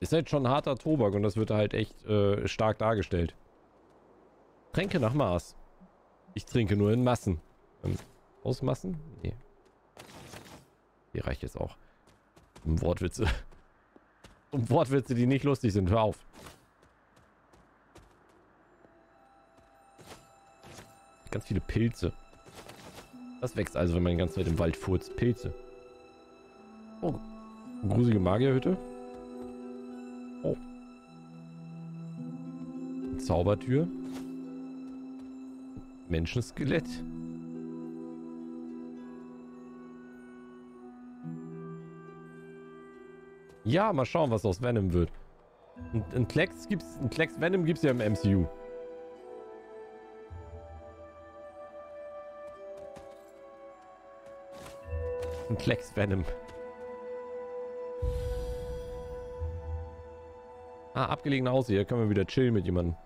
Ist halt schon harter Tobak und das wird halt echt äh, stark dargestellt. Tränke nach Maß. Ich trinke nur in Massen. Ähm, aus Massen? Nee. Hier reicht jetzt auch. Um Wortwitze. Um Wortwitze, die nicht lustig sind. Hör auf. Ganz viele Pilze. Das wächst also, wenn man die ganze Zeit im Wald furzt. Pilze. Oh. Gruselige Magierhütte. Oh. Zaubertür. Menschenskelett. Ja, mal schauen, was aus Venom wird. Ein Klecks gibt's, ein Klecks Venom gibt's ja im MCU. Ein Klecks Venom. Ah, abgelegene Haus hier. Können wir wieder chillen mit jemandem.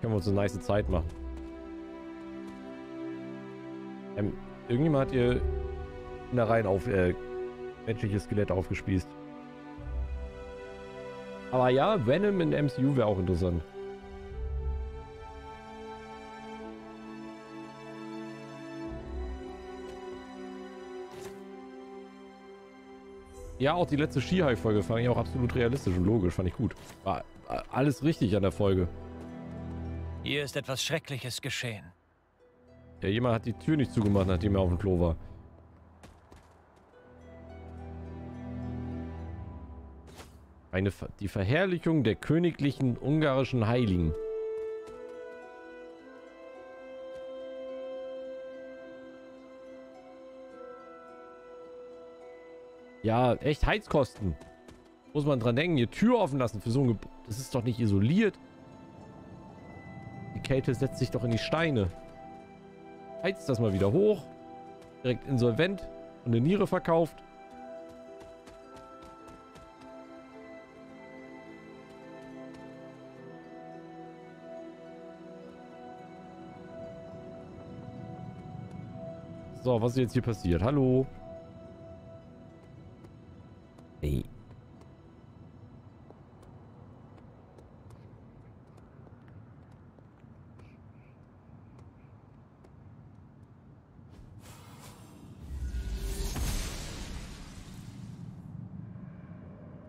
Können wir uns eine nice Zeit machen. Ähm, irgendjemand hat hier in der Reihe auf äh, menschliches Skelett aufgespießt. Aber ja, Venom in MCU wäre auch interessant. Ja, auch die letzte Ski-High-Folge fand ich auch absolut realistisch und logisch. Fand ich gut. War alles richtig an der Folge. Hier ist etwas Schreckliches geschehen. Ja, jemand hat die Tür nicht zugemacht, nachdem er auf dem Klo war. Eine, die Verherrlichung der königlichen ungarischen Heiligen. Ja, echt Heizkosten. Muss man dran denken, hier Tür offen lassen für so ein Gebäude. Das ist doch nicht isoliert. Die Kälte setzt sich doch in die Steine. Heizt das mal wieder hoch. Direkt insolvent und eine Niere verkauft. So, was ist jetzt hier passiert? Hallo?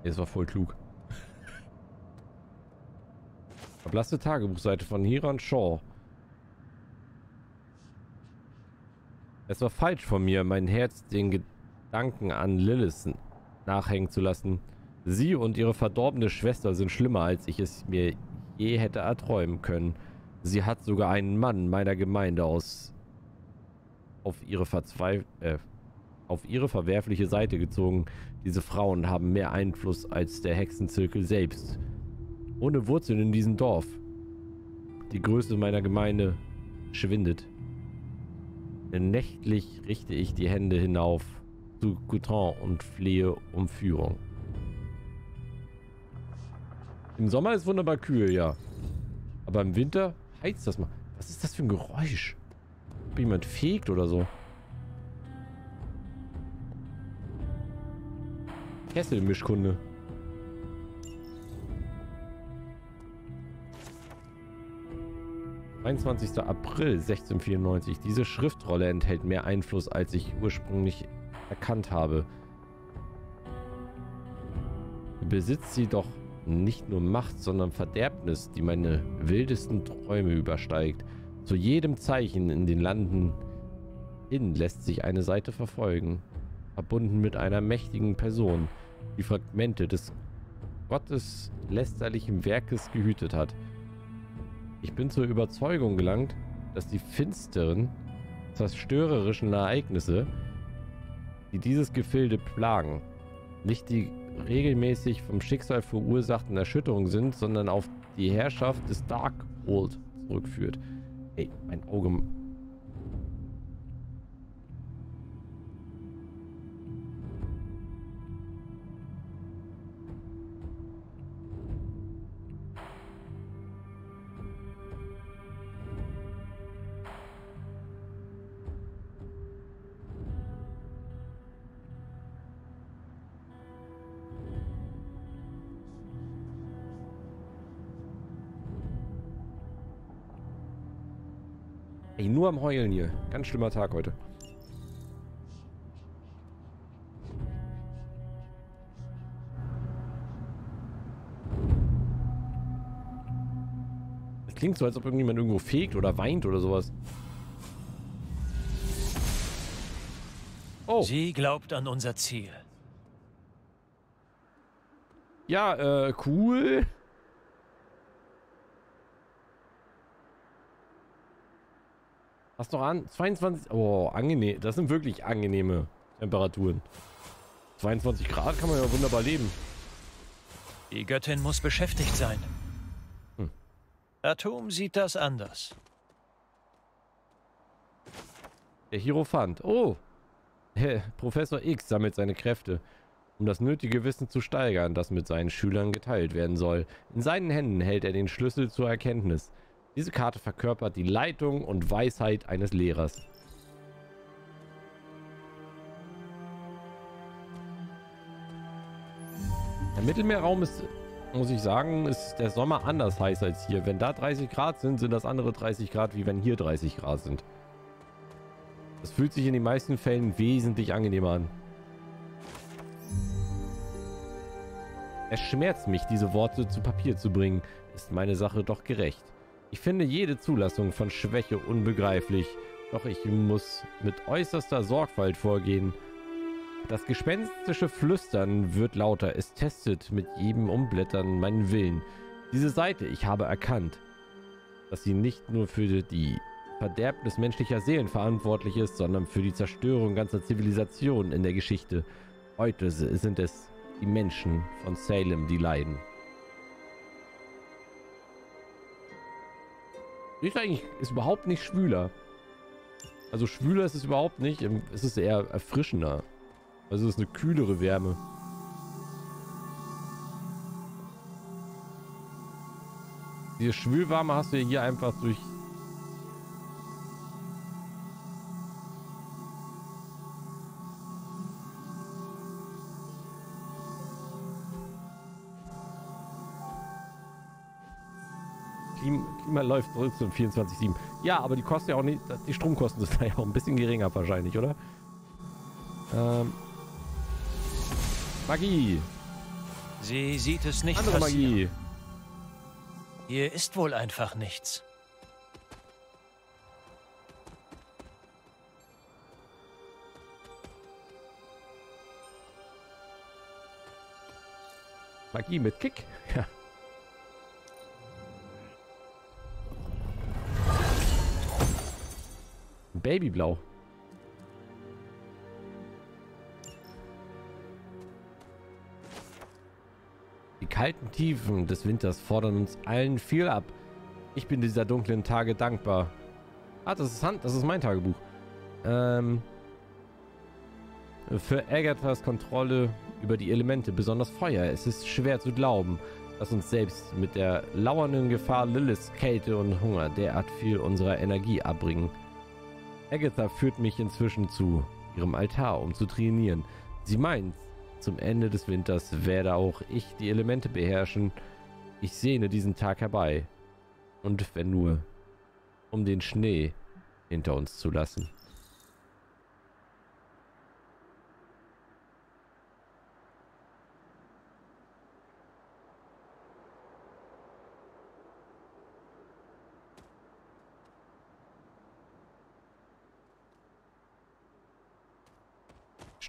Es war voll klug. Verblasste Tagebuchseite von Hiran Shaw. Es war falsch von mir, mein Herz den Gedanken an Lilith nachhängen zu lassen. Sie und ihre verdorbene Schwester sind schlimmer, als ich es mir je hätte erträumen können. Sie hat sogar einen Mann meiner Gemeinde aus auf ihre Verzweif äh, auf ihre verwerfliche Seite gezogen. Diese Frauen haben mehr Einfluss als der Hexenzirkel selbst. Ohne Wurzeln in diesem Dorf. Die Größe meiner Gemeinde schwindet. Nächtlich richte ich die Hände hinauf zu Couton und flehe um Führung. Im Sommer ist wunderbar kühl, ja. Aber im Winter heizt das mal. Was ist das für ein Geräusch? Ob jemand fegt oder so? Kesselmischkunde. 23. April 1694. Diese Schriftrolle enthält mehr Einfluss, als ich ursprünglich erkannt habe. Besitzt sie doch nicht nur Macht, sondern Verderbnis, die meine wildesten Träume übersteigt. Zu jedem Zeichen in den Landen hin lässt sich eine Seite verfolgen, verbunden mit einer mächtigen Person, die Fragmente des Gottes lästerlichen Werkes gehütet hat. Ich bin zur Überzeugung gelangt, dass die finsteren, zerstörerischen Ereignisse, die dieses Gefilde plagen, nicht die regelmäßig vom Schicksal verursachten Erschütterungen sind, sondern auf die Herrschaft des Darkhold zurückführt. Ey, mein Auge nur am Heulen hier. Ganz schlimmer Tag heute. Es klingt so, als ob irgendjemand irgendwo fegt oder weint oder sowas. Oh. Sie glaubt an unser Ziel. Ja, äh, cool. Was noch an? 22. Oh, angenehm. Das sind wirklich angenehme Temperaturen. 22 Grad kann man ja wunderbar leben. Die Göttin muss beschäftigt sein. Hm. Atom sieht das anders. Der Hierophant. Oh. Professor X sammelt seine Kräfte, um das nötige Wissen zu steigern, das mit seinen Schülern geteilt werden soll. In seinen Händen hält er den Schlüssel zur Erkenntnis. Diese Karte verkörpert die Leitung und Weisheit eines Lehrers. Der Mittelmeerraum ist, muss ich sagen, ist der Sommer anders heiß als hier. Wenn da 30 Grad sind, sind das andere 30 Grad, wie wenn hier 30 Grad sind. Das fühlt sich in den meisten Fällen wesentlich angenehmer an. Es schmerzt mich, diese Worte zu Papier zu bringen, ist meine Sache doch gerecht. Ich finde jede Zulassung von Schwäche unbegreiflich, doch ich muss mit äußerster Sorgfalt vorgehen. Das gespenstische Flüstern wird lauter, es testet mit jedem Umblättern meinen Willen. Diese Seite, ich habe erkannt, dass sie nicht nur für die Verderbnis menschlicher Seelen verantwortlich ist, sondern für die Zerstörung ganzer Zivilisationen in der Geschichte. Heute sind es die Menschen von Salem, die leiden. Ist eigentlich ist überhaupt nicht schwüler. Also schwüler ist es überhaupt nicht. Es ist eher erfrischender. Also es ist eine kühlere Wärme. Diese Schwülwarme hast du hier einfach durch Klima läuft trotzdem 24-7. Ja, aber die kosten ja auch nicht, die Stromkosten sind ja auch ein bisschen geringer wahrscheinlich, oder? Ähm, Magie. Sie sieht es nicht Andere passieren. Magie. Hier ist wohl einfach nichts. Magie mit Kick. Ja. Babyblau. Die kalten Tiefen des Winters fordern uns allen viel ab. Ich bin dieser dunklen Tage dankbar. Ah, das ist Hand, das ist mein Tagebuch. Ähm, für Agathas Kontrolle über die Elemente, besonders Feuer. Es ist schwer zu glauben, dass uns selbst mit der lauernden Gefahr Liliths Kälte und Hunger derart viel unserer Energie abbringen. Agatha führt mich inzwischen zu ihrem Altar, um zu trainieren. Sie meint, zum Ende des Winters werde auch ich die Elemente beherrschen. Ich sehne diesen Tag herbei. Und wenn nur, um den Schnee hinter uns zu lassen.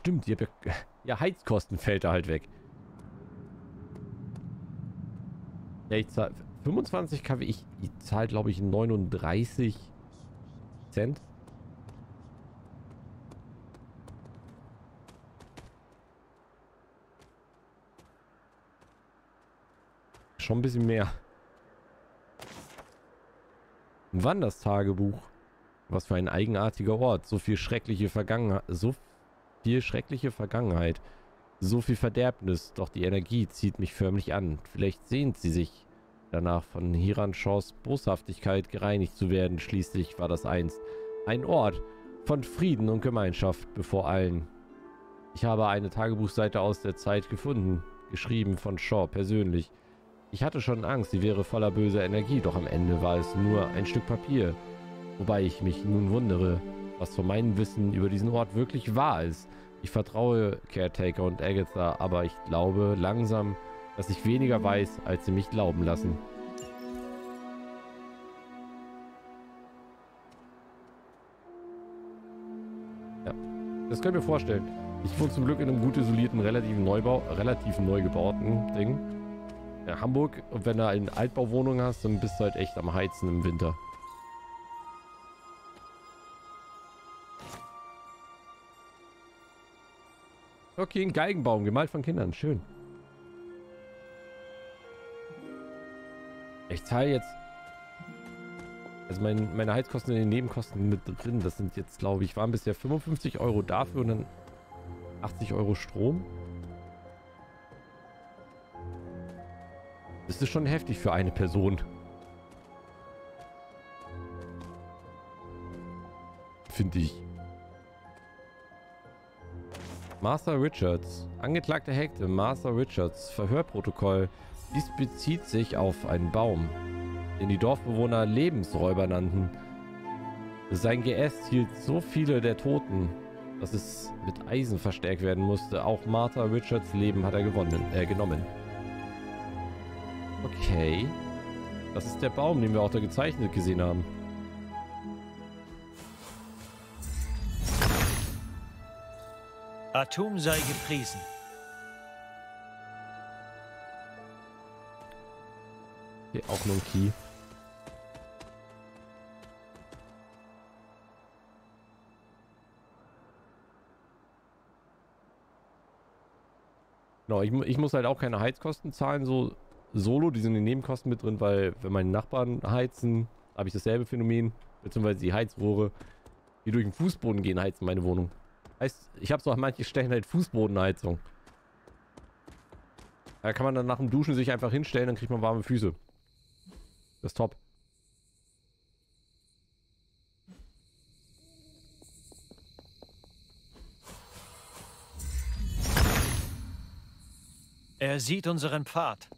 Stimmt, ihr habt ja, ja Heizkosten fällt da halt weg. Ja, ich zahle 25 kW. Ich, ich zahle, glaube ich, 39 Cent. Schon ein bisschen mehr. Ein Wanderstagebuch. Was für ein eigenartiger Ort. So viel schreckliche Vergangenheit. So viel schreckliche Vergangenheit. So viel Verderbnis, doch die Energie zieht mich förmlich an. Vielleicht sehnt sie sich danach von Hiranshaw's Boshaftigkeit gereinigt zu werden. Schließlich war das einst ein Ort von Frieden und Gemeinschaft bevor allen. Ich habe eine Tagebuchseite aus der Zeit gefunden, geschrieben von Shaw persönlich. Ich hatte schon Angst, sie wäre voller böser Energie, doch am Ende war es nur ein Stück Papier. Wobei ich mich nun wundere, was von meinem Wissen über diesen Ort wirklich wahr ist. Ich vertraue Caretaker und Agatha, aber ich glaube langsam, dass ich weniger weiß, als sie mich glauben lassen. Ja, das könnt ihr mir vorstellen. Ich wohne zum Glück in einem gut isolierten, relativ Neubau, relativ neu gebauten Ding. In Hamburg, wenn du eine Altbauwohnung hast, dann bist du halt echt am Heizen im Winter. Okay, ein Geigenbaum, gemalt von Kindern. Schön. Ich zahle jetzt... Also mein, meine Heizkosten in den Nebenkosten mit drin. Das sind jetzt, glaube ich, waren bisher 55 Euro dafür und dann 80 Euro Strom. Das ist schon heftig für eine Person. Finde ich. Martha Richards. Angeklagte Hekte. Martha Richards. Verhörprotokoll. Dies bezieht sich auf einen Baum, den die Dorfbewohner Lebensräuber nannten. Sein Geäst hielt so viele der Toten, dass es mit Eisen verstärkt werden musste. Auch Martha Richards Leben hat er gewonnen, äh, genommen. Okay. Das ist der Baum, den wir auch da gezeichnet gesehen haben. Atom sei gepriesen. Hier auch nur ein Key. Genau, ich, ich, muss halt auch keine Heizkosten zahlen, so solo, die sind in den Nebenkosten mit drin, weil wenn meine Nachbarn heizen, habe ich dasselbe Phänomen, beziehungsweise die Heizrohre, die durch den Fußboden gehen, heizen meine Wohnung. Heißt, ich habe so an manchen Stellen halt Fußbodenheizung. Da kann man dann nach dem Duschen sich einfach hinstellen, dann kriegt man warme Füße. Das ist top. Er sieht unseren Pfad.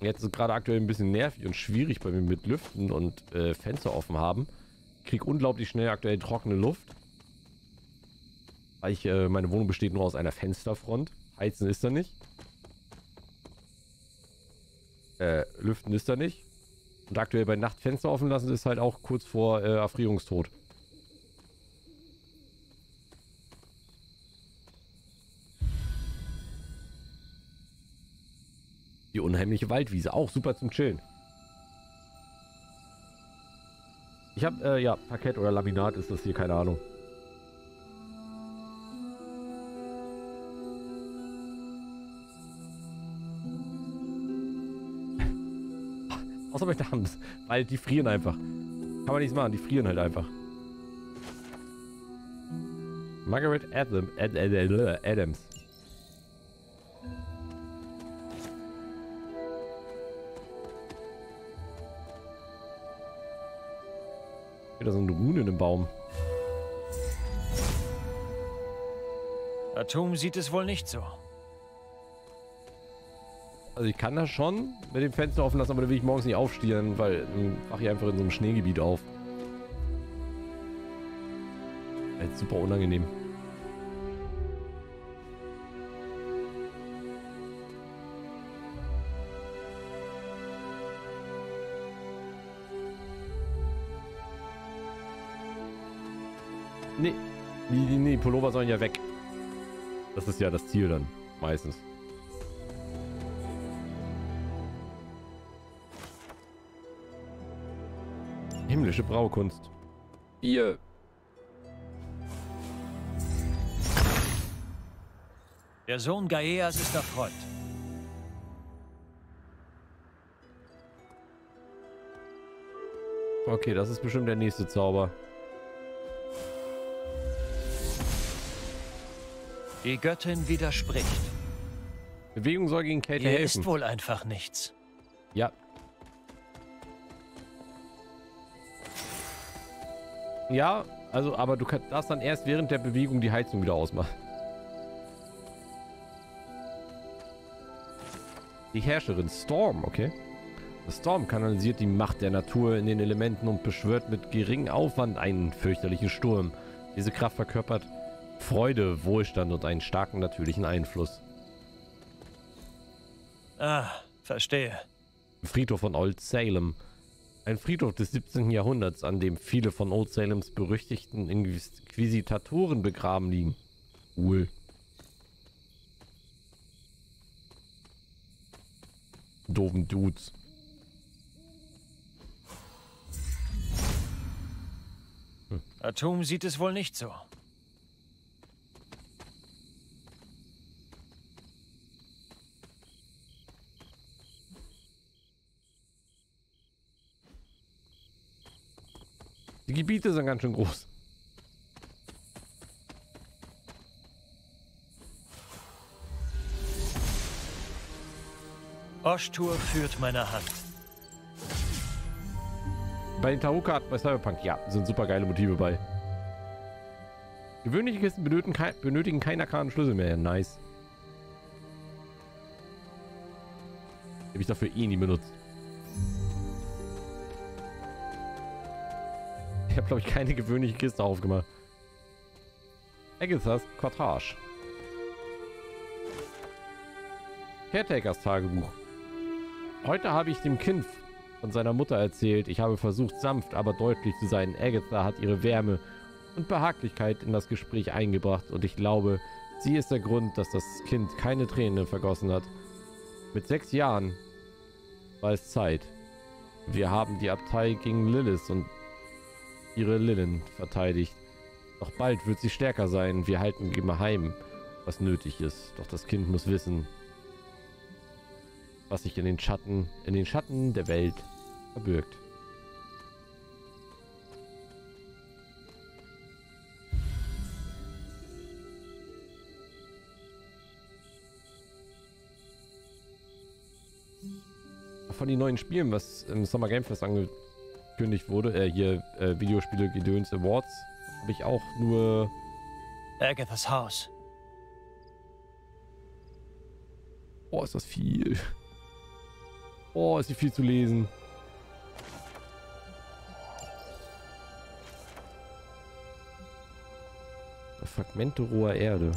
Jetzt ist gerade aktuell ein bisschen nervig und schwierig bei mir mit Lüften und äh, Fenster offen haben kriege unglaublich schnell aktuell trockene Luft. Weil ich, äh, meine Wohnung besteht nur aus einer Fensterfront. Heizen ist da nicht. Äh, Lüften ist da nicht. Und aktuell bei Nacht Fenster offen lassen ist halt auch kurz vor äh, Erfrierungstod. Die unheimliche Waldwiese, auch super zum Chillen. Ich habe, äh, ja, Parkett oder Laminat ist das hier, keine Ahnung. Außer bei Dams, weil die frieren einfach. Kann man nichts machen, die frieren halt einfach. Margaret Adam, Ad, Ad, Ad, Adams. Wieder so ein Rune in dem Baum. Atom sieht es wohl nicht so. Also ich kann das schon mit dem Fenster offen lassen, aber da will ich morgens nicht aufstieren, weil dann wache ich einfach in so einem Schneegebiet auf. Das ist super unangenehm. Nee. Nee, nee, Pullover sollen ja weg. Das ist ja das Ziel dann. Meistens. Himmlische Braukunst. Hier. Der Sohn Gaeas ist erfreut. Okay, das ist bestimmt der nächste Zauber. Die Göttin widerspricht. Bewegung soll gegen Kate Hier helfen. ist wohl einfach nichts. Ja. Ja, also, aber du kannst das dann erst während der Bewegung die Heizung wieder ausmachen. Die Herrscherin Storm, okay. Storm kanalisiert die Macht der Natur in den Elementen und beschwört mit geringem Aufwand einen fürchterlichen Sturm. Diese Kraft verkörpert Freude, Wohlstand und einen starken natürlichen Einfluss. Ah, verstehe. Friedhof von Old Salem. Ein Friedhof des 17. Jahrhunderts, an dem viele von Old Salems berüchtigten Inquisitatoren begraben liegen. Cool. Doofen Dudes. Hm. Atom sieht es wohl nicht so. Gebiete sind ganz schön groß. Oshtur führt meine Hand. Bei den Tarotkarten bei Cyberpunk, ja, sind super geile Motive bei. Gewöhnliche Kisten benötigen, kei benötigen keinen arkanen Schlüssel mehr. Nice. Habe ich dafür eh nie benutzt. Ich habe, glaube ich, keine gewöhnliche Kiste aufgemacht. Agathas Cottage. Caretakers Tagebuch. Heute habe ich dem Kind von seiner Mutter erzählt. Ich habe versucht, sanft, aber deutlich zu sein. Agatha hat ihre Wärme und Behaglichkeit in das Gespräch eingebracht und ich glaube, sie ist der Grund, dass das Kind keine Tränen vergossen hat. Mit sechs Jahren war es Zeit. Wir haben die Abtei gegen Lilith und ihre Lillen verteidigt. Doch bald wird sie stärker sein. Wir halten geheim, was nötig ist. Doch das Kind muss wissen, was sich in den Schatten, in den Schatten der Welt verbirgt. Von den neuen Spielen, was im Summer Game Fest ange angekündigt wurde, äh, hier äh, Videospiele Gedöns Awards, habe ich auch nur Agathas Haus. Oh, ist das viel. Oh, ist hier viel zu lesen. Fragmente roher Erde.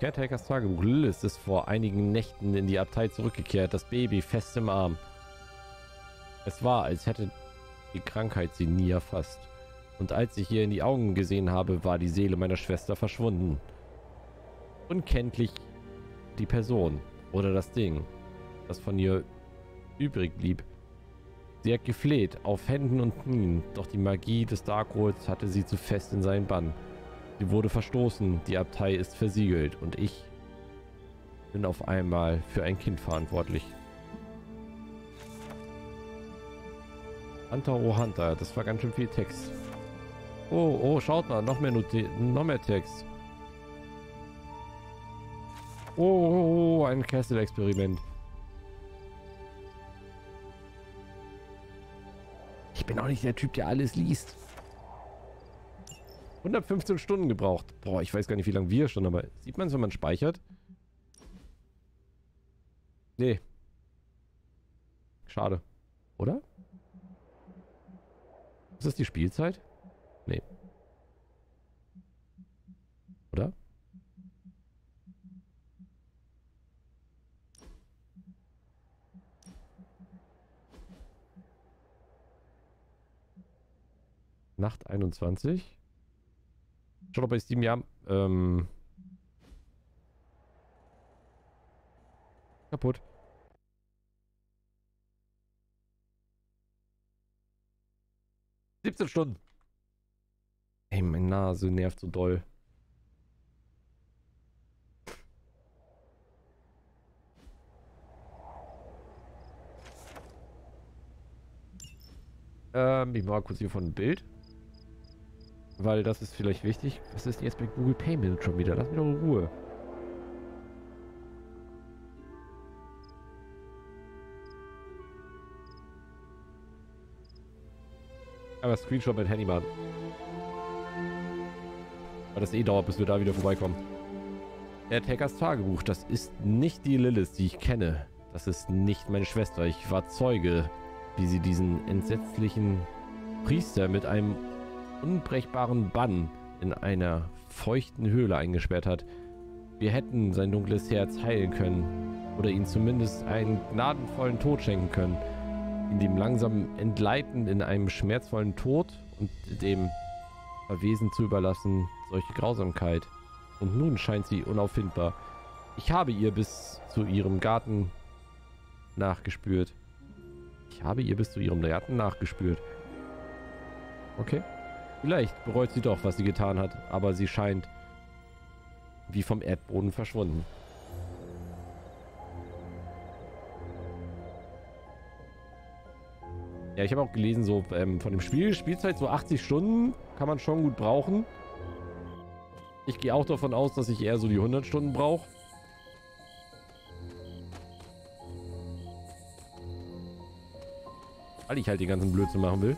Caretakers Tagebuch. Lilith ist vor einigen Nächten in die Abtei zurückgekehrt, das Baby fest im Arm. Es war, als hätte die Krankheit sie nie erfasst. Und als ich ihr in die Augen gesehen habe, war die Seele meiner Schwester verschwunden. Unkenntlich die Person oder das Ding, das von ihr übrig blieb. Sie hat gefleht, auf Händen und Knien, doch die Magie des Darkrolls hatte sie zu fest in seinen Bann. Sie wurde verstoßen, die Abtei ist versiegelt und ich bin auf einmal für ein Kind verantwortlich. Hunter, oh Hunter, das war ganz schön viel Text. Oh, oh, schaut mal, noch mehr Notiz noch mehr Text. Oh, oh, oh ein Kessel-Experiment. Ich bin auch nicht der Typ, der alles liest. 115 Stunden gebraucht. Boah, ich weiß gar nicht, wie lange wir schon, aber sieht man es, wenn man speichert? Nee. Schade. Oder? Ist das die Spielzeit? Nee. Oder? Nacht 21. Schaut doch bei Steam ja. Ähm, kaputt. 17 Stunden. Ey, meine Nase nervt so doll. Ähm, ich mache kurz hier von ein Bild. Weil das ist vielleicht wichtig. Was ist jetzt bei Google Payment schon wieder? Lass mich doch in Ruhe. Aber Screenshot mit Handy machen. Weil das eh dauert, bis wir da wieder vorbeikommen. Der Taggers Tagebuch, das ist nicht die Lilith, die ich kenne. Das ist nicht meine Schwester. Ich war Zeuge, wie sie diesen entsetzlichen Priester mit einem unbrechbaren Bann in einer feuchten Höhle eingesperrt hat. Wir hätten sein dunkles Herz heilen können oder ihn zumindest einen gnadenvollen Tod schenken können, ihn dem langsam entgleiten in einem schmerzvollen Tod und dem Verwesen zu überlassen, solche Grausamkeit. Und nun scheint sie unauffindbar. Ich habe ihr bis zu ihrem Garten nachgespürt. Ich habe ihr bis zu ihrem Garten nachgespürt. Okay. Vielleicht bereut sie doch, was sie getan hat, aber sie scheint wie vom Erdboden verschwunden. Ja, ich habe auch gelesen, so ähm, von dem Spiel, Spielzeit so 80 Stunden kann man schon gut brauchen. Ich gehe auch davon aus, dass ich eher so die 100 Stunden brauche. Weil ich halt den ganzen Blödsinn machen will,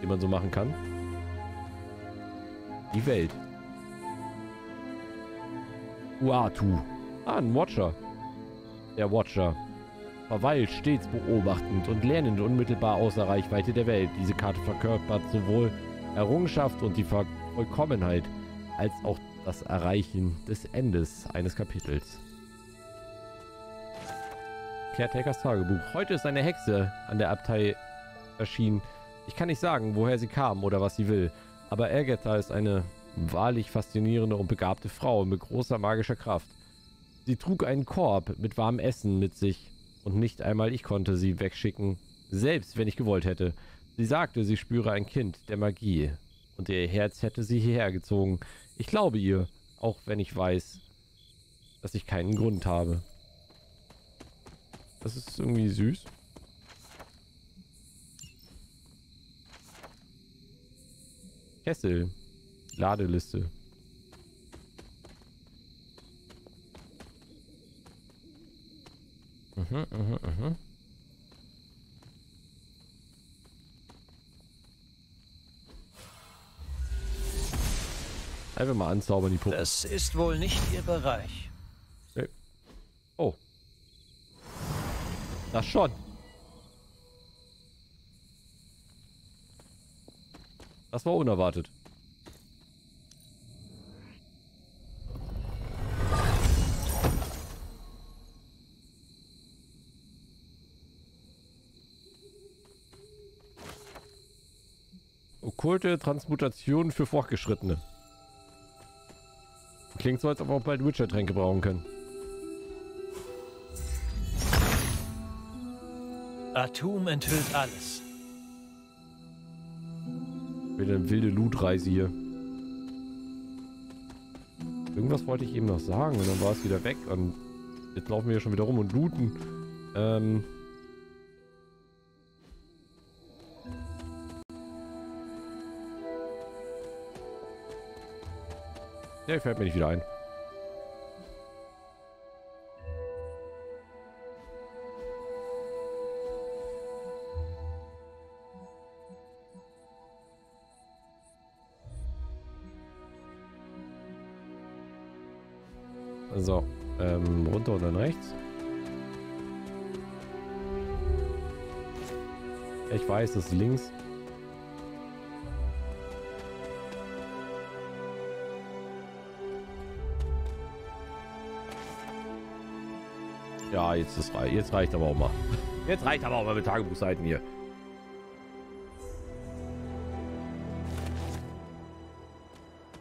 den man so machen kann. Die Welt. Uatu. Ah, ein Watcher. Der Watcher. Verweilt stets beobachtend und lernend unmittelbar außer Reichweite der Welt. Diese Karte verkörpert sowohl Errungenschaft und die Vollkommenheit, als auch das Erreichen des Endes eines Kapitels. Caretakers Tagebuch. Heute ist eine Hexe an der Abtei erschienen. Ich kann nicht sagen, woher sie kam oder was sie will, aber Agatha ist eine wahrlich faszinierende und begabte Frau mit großer magischer Kraft. Sie trug einen Korb mit warmem Essen mit sich und nicht einmal ich konnte sie wegschicken, selbst wenn ich gewollt hätte. Sie sagte, sie spüre ein Kind der Magie und ihr Herz hätte sie hierher gezogen. Ich glaube ihr, auch wenn ich weiß, dass ich keinen Grund habe. Das ist irgendwie süß. Kessel. Ladeliste. Mhm, mhm, mhm. Einfach mal anzaubern, die Puppe. Das ist wohl nicht Ihr Bereich. Okay. Oh. Das schon. Das war unerwartet. Okkulte Transmutation für Fortgeschrittene. Klingt so, als ob wir auch bald Witcher-Tränke brauchen können. Atum enthüllt alles. Wieder eine wilde Loot-Reise hier. Irgendwas wollte ich eben noch sagen und dann war es wieder weg und jetzt laufen wir ja schon wieder rum und looten. Ähm, Der fällt mir nicht wieder ein. So, ähm, runter und dann rechts. Ich weiß, das ist links. Ja, jetzt, ist, jetzt reicht aber auch mal. Jetzt reicht aber auch mal mit Tagebuchseiten hier.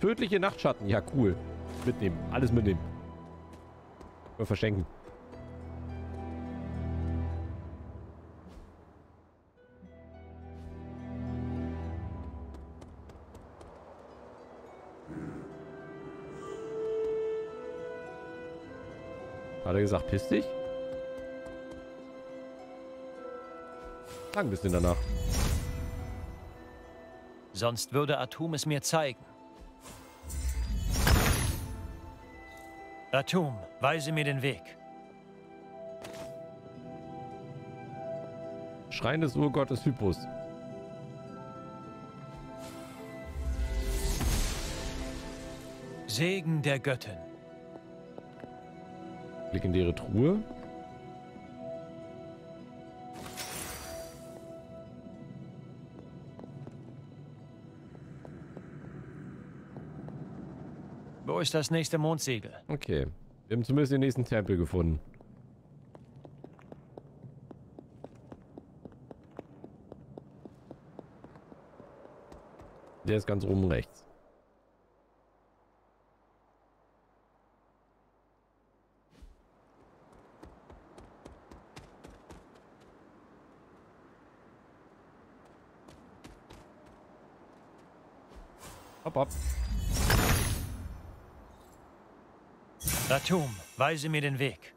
Tödliche Nachtschatten. Ja, cool. Mitnehmen. Alles mitnehmen. Wir verschenken. Hat er gesagt, piss dich? Klang ein bisschen danach. Sonst würde Atum es mir zeigen. Atum, weise mir den Weg. Schrein des Urgottes Hypus. Segen der Göttin. Legendäre Truhe. Ist das nächste Mondsiegel? Okay. Wir haben zumindest den nächsten Tempel gefunden. Der ist ganz oben rechts. Datum, weise mir den Weg.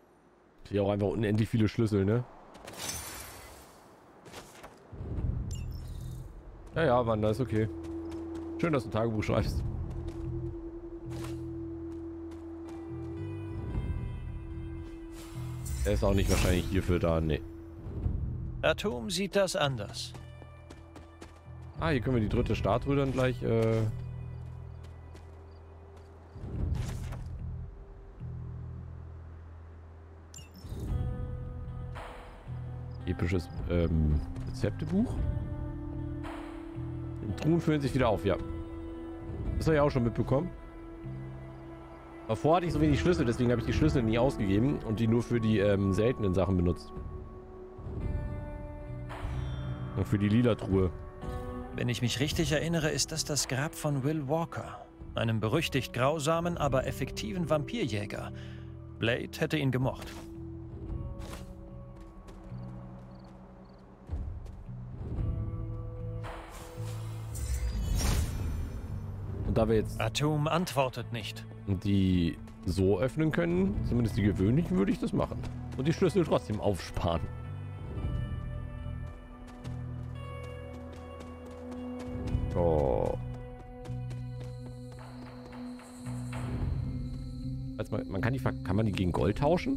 Hier auch einfach unendlich viele Schlüssel, ne? Ja, ja, Wanda, ist okay. Schön, dass du ein Tagebuch schreibst. Er ist auch nicht wahrscheinlich hierfür da, ne. Atom sieht das anders. Ah, hier können wir die dritte Statue dann gleich, äh... Episches, ähm, Rezeptebuch. Die Truhen füllen sich wieder auf, ja. Das habe ich auch schon mitbekommen. Davor hatte ich so wenig Schlüssel, deswegen habe ich die Schlüssel nie ausgegeben und die nur für die ähm, seltenen Sachen benutzt. Und für die lila Truhe. Wenn ich mich richtig erinnere, ist das das Grab von Will Walker, einem berüchtigt grausamen, aber effektiven Vampirjäger. Blade hätte ihn gemocht. Da wir jetzt Atom antwortet nicht. die so öffnen können, zumindest die gewöhnlichen, würde ich das machen. Und die Schlüssel trotzdem aufsparen. Oh. Also man, man kann die kann man die gegen Gold tauschen?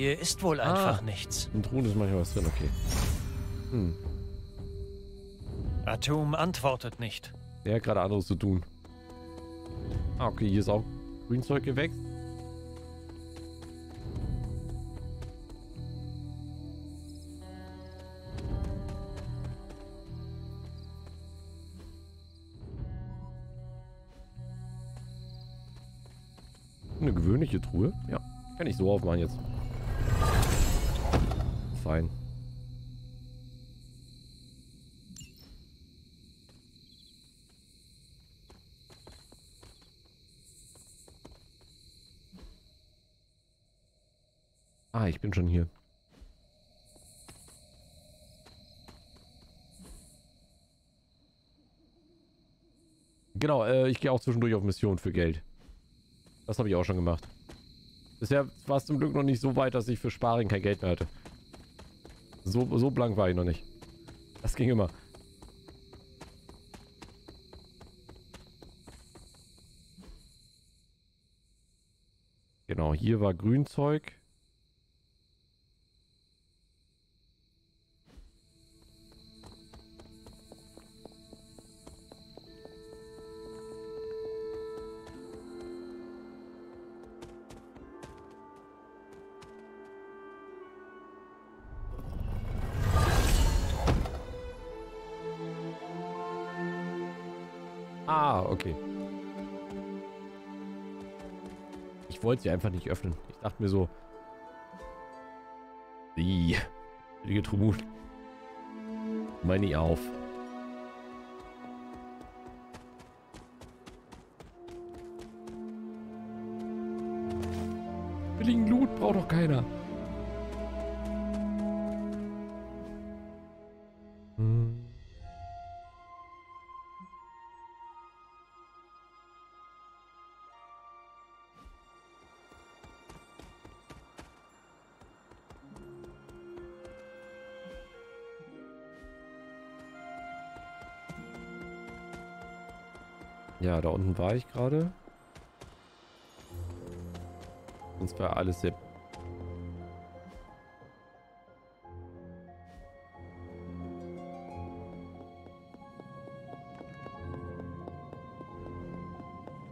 Hier ist wohl Ah. einfach nichts. In Truhen ist manchmal was drin, okay. Hm. Atom antwortet nicht. Der hat gerade anderes zu tun. Ah, okay, hier ist auch Grünzeug gewächst. Eine gewöhnliche Truhe? Ja. Kann ich so aufmachen jetzt. Fein. Ah, ich bin schon hier. Genau, äh, ich gehe auch zwischendurch auf Mission für Geld. Das habe ich auch schon gemacht. Bisher war es zum Glück noch nicht so weit, dass ich für Sparring kein Geld mehr hatte. So, so blank war ich noch nicht. Das ging immer. Genau, hier war Grünzeug. Okay. Ich wollte sie einfach nicht öffnen. Ich dachte mir so. Billige Trumut. Meine ich auf. Billigen Loot braucht doch keiner. Da unten war ich gerade. Sonst war alles sehr...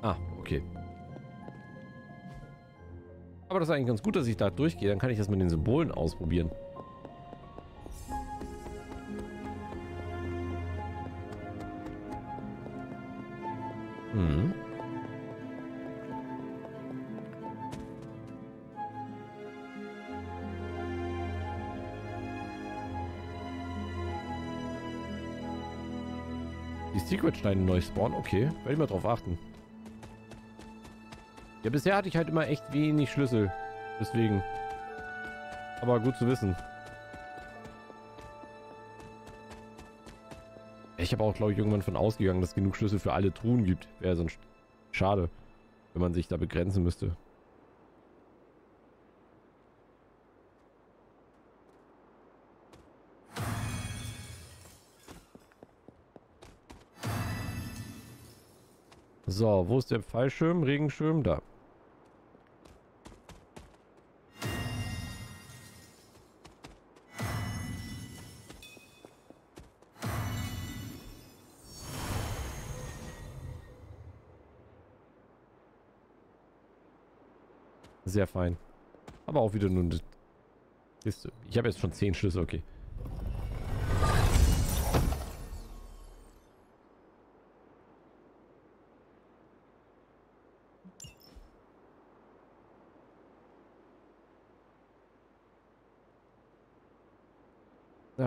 Ah, okay. Aber das ist eigentlich ganz gut, dass ich da durchgehe. Dann kann ich das mit den Symbolen ausprobieren. Secret-Steine neu spawnen? Okay, werde ich mal drauf achten. Ja, bisher hatte ich halt immer echt wenig Schlüssel. Deswegen. Aber gut zu wissen. Ich habe auch, glaube ich, irgendwann von ausgegangen, dass es genug Schlüssel für alle Truhen gibt. Wäre sonst schade, wenn man sich da begrenzen müsste. So, wo ist der Fallschirm, Regenschirm? Da. Sehr fein. Aber auch wieder nur. Ich habe jetzt schon 10 Schlüssel, okay.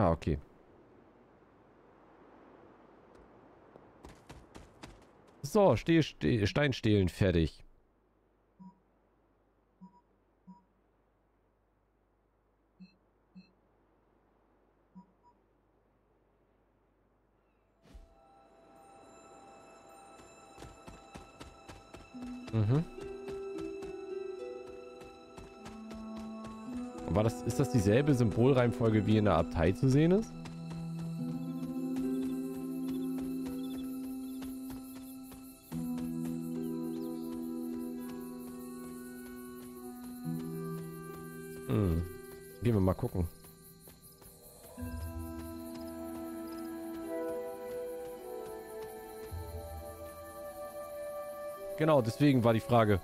Ah, okay. So, Steh, Steh, Steinstehlen fertig. Dieselbe Symbolreihenfolge wie in der Abtei zu sehen ist? Hm. Gehen wir mal gucken. Genau, deswegen war die Frage.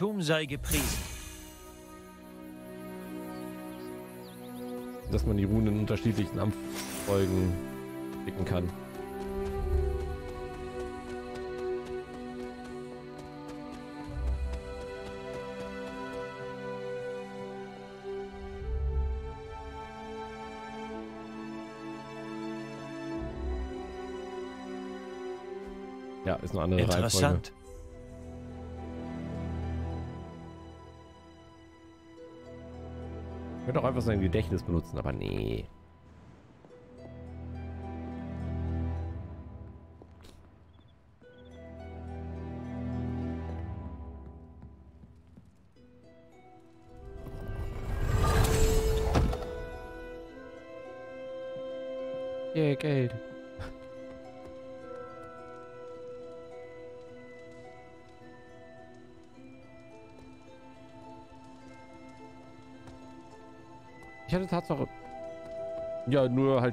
Atum sei gepriesen. Dass man die Runen in unterschiedlichen Abfolgen klicken kann. Ja, ist eine andere Reihenfolge. Interessant. Ich könnte auch einfach sein Gedächtnis benutzen, aber nee.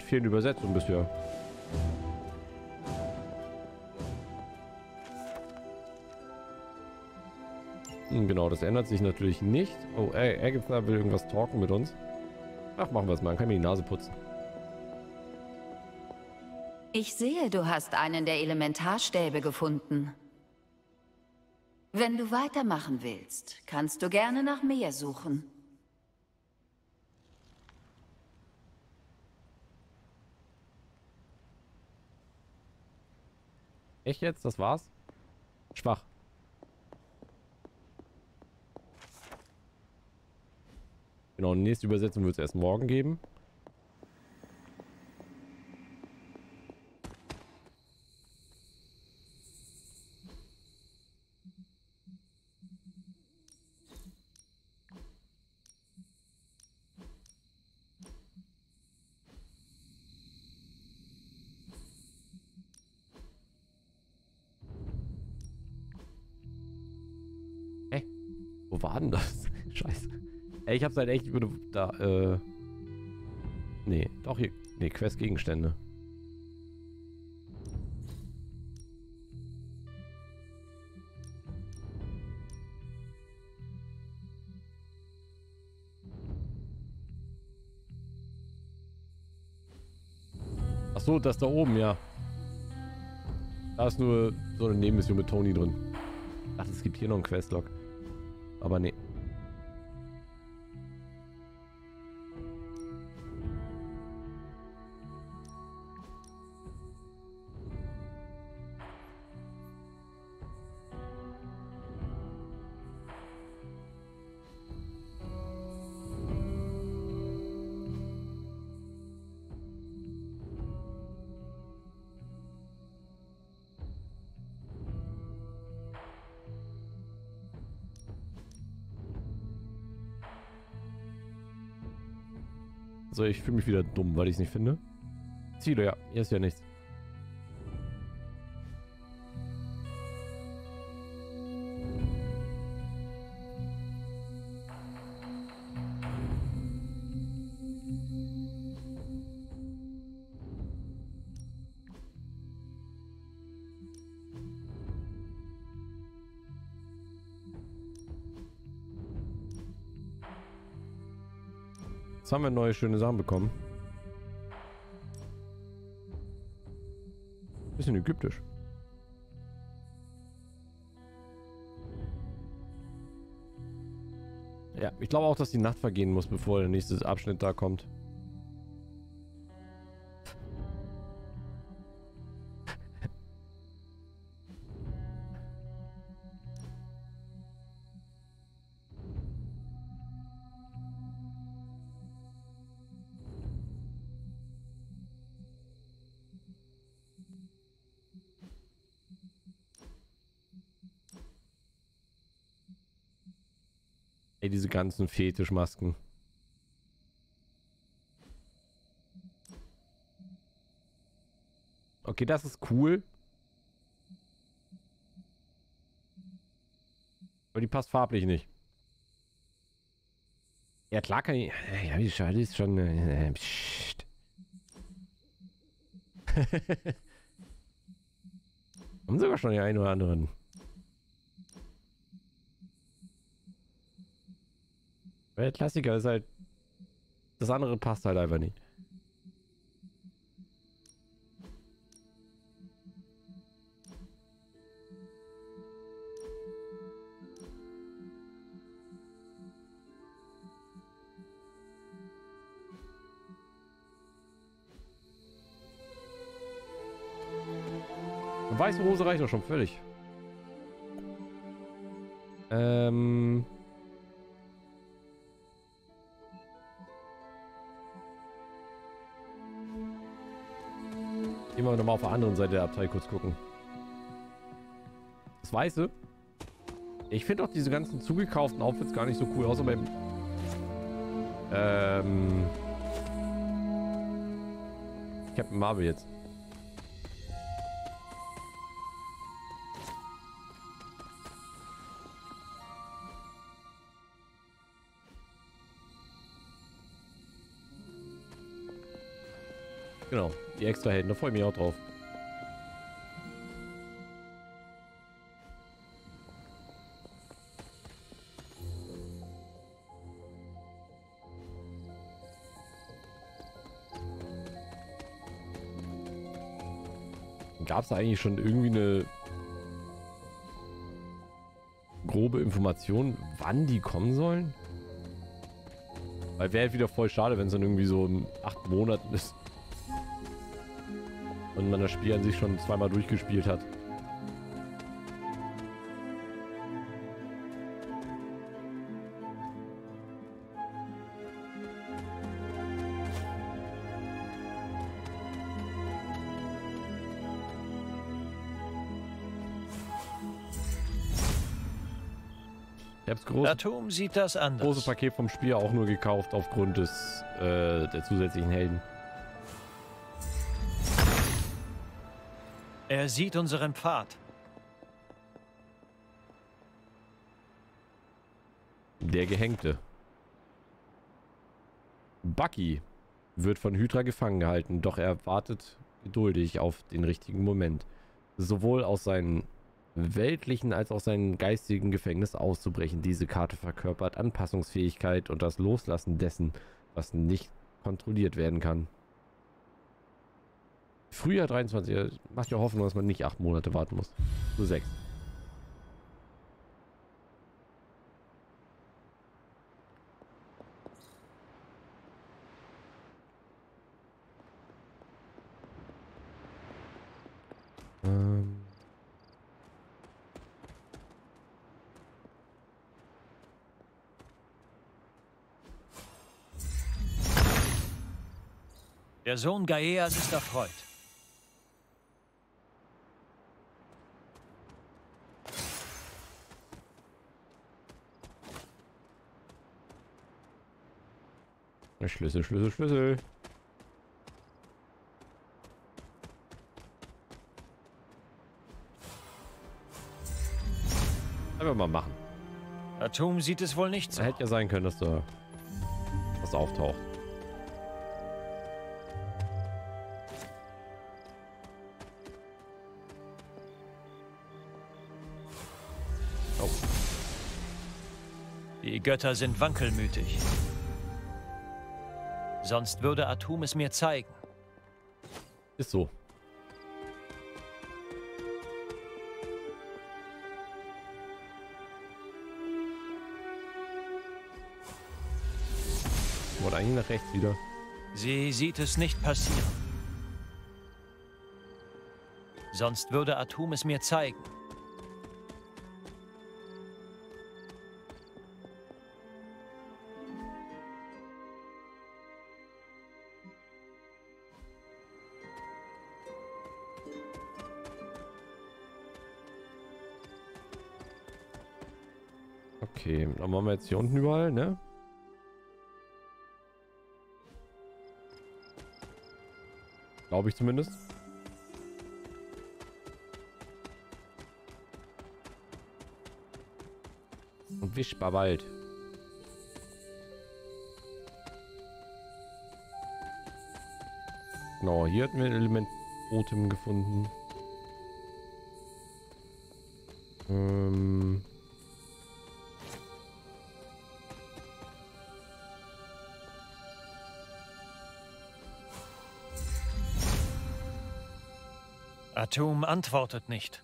Nur halt fehlende Übersetzung bisher. Hm, Genau, das ändert sich natürlich nicht. Oh, ey, Agatha will irgendwas talken mit uns. Ach, machen wir es mal. Dann kann mir die Nase putzen. Ich sehe, du hast einen der Elementarstäbe gefunden. Wenn du weitermachen willst, kannst du gerne nach mehr suchen. Echt jetzt? Das war's? Schwach. Genau, die nächste Übersetzung wird es erst morgen geben. ich hab's halt echt über da, äh. Nee, doch hier. Nee, Quest-Gegenstände. Ach so, das da oben, ja. Da ist nur so eine Nebenmission mit Tony drin. Ach, es gibt hier noch einen Questlog. Aber nee. So, ich fühle mich wieder dumm, weil ich es nicht finde. Ziele, ja. Hier ist ja nichts. Haben wir neue schöne Sachen bekommen. Bisschen ägyptisch. Ja, ich glaube auch, dass die Nacht vergehen muss, bevor der nächste Abschnitt da kommt. Ey, diese ganzen Fetischmasken. Okay, das ist cool. Aber die passt farblich nicht. Ja, klar kann ich... Ja, wie schade ist schon... Äh, pssst. Haben sogar schon die einen oder anderen. Der Klassiker ist halt. Das andere passt halt einfach nicht. Weiße Hose reicht doch schon völlig. Ähm. Gehen wir nochmal auf der anderen Seite der Abtei kurz gucken. Das Weiße. Ich finde auch diese ganzen zugekauften Outfits gar nicht so cool, außer beim... Ähm... Captain Marvel jetzt. Die extra Helden, da freue ich mich auch drauf. Gab es eigentlich schon irgendwie eine grobe Information, wann die kommen sollen? Weil wäre wieder voll schade, wenn es dann irgendwie so in acht Monaten ist. Und man das Spiel an sich schon zweimal durchgespielt hat. Ich hab's groß, Atom sieht das anders. große Paket vom Spiel auch nur gekauft aufgrund des äh, der zusätzlichen Helden. Er sieht unseren Pfad. Der Gehängte. Bucky wird von Hydra gefangen gehalten, doch er wartet geduldig auf den richtigen Moment. Sowohl aus seinem weltlichen als auch seinem geistigen Gefängnis auszubrechen. Diese Karte verkörpert Anpassungsfähigkeit und das Loslassen dessen, was nicht kontrolliert werden kann. Frühjahr 23. Macht ja Hoffnung, dass man nicht acht Monate warten muss. Nur sechs. Ähm. Der Sohn Gaeas ist erfreut. Schlüssel, Schlüssel, Schlüssel. Einfach mal machen. Atom sieht es wohl nicht so. Hätte ja sein können, dass da was auftaucht. Oh. Die Götter sind wankelmütig. Sonst würde Atum es mir zeigen. Ist so. Wollte eigentlich nach rechts wieder. Sie sieht es nicht passieren. Sonst würde Atum es mir zeigen. Dann machen wir jetzt hier unten überall, ne? Glaube ich zumindest. Und wischbar bald. Genau, hier hatten wir ein Element Totem gefunden. Ähm... Atum antwortet nicht.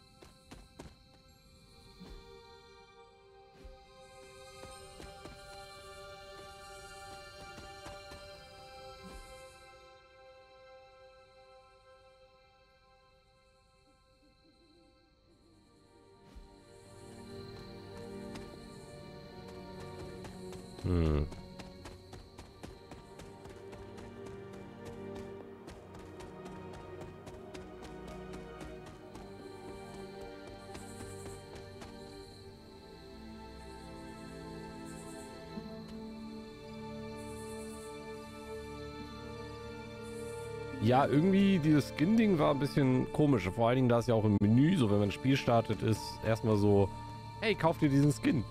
Ja, irgendwie dieses Skin-Ding war ein bisschen komisch. Vor allen Dingen, da es ja auch im Menü, so wenn man ein Spiel startet, ist erstmal so, hey, kauf dir diesen Skin.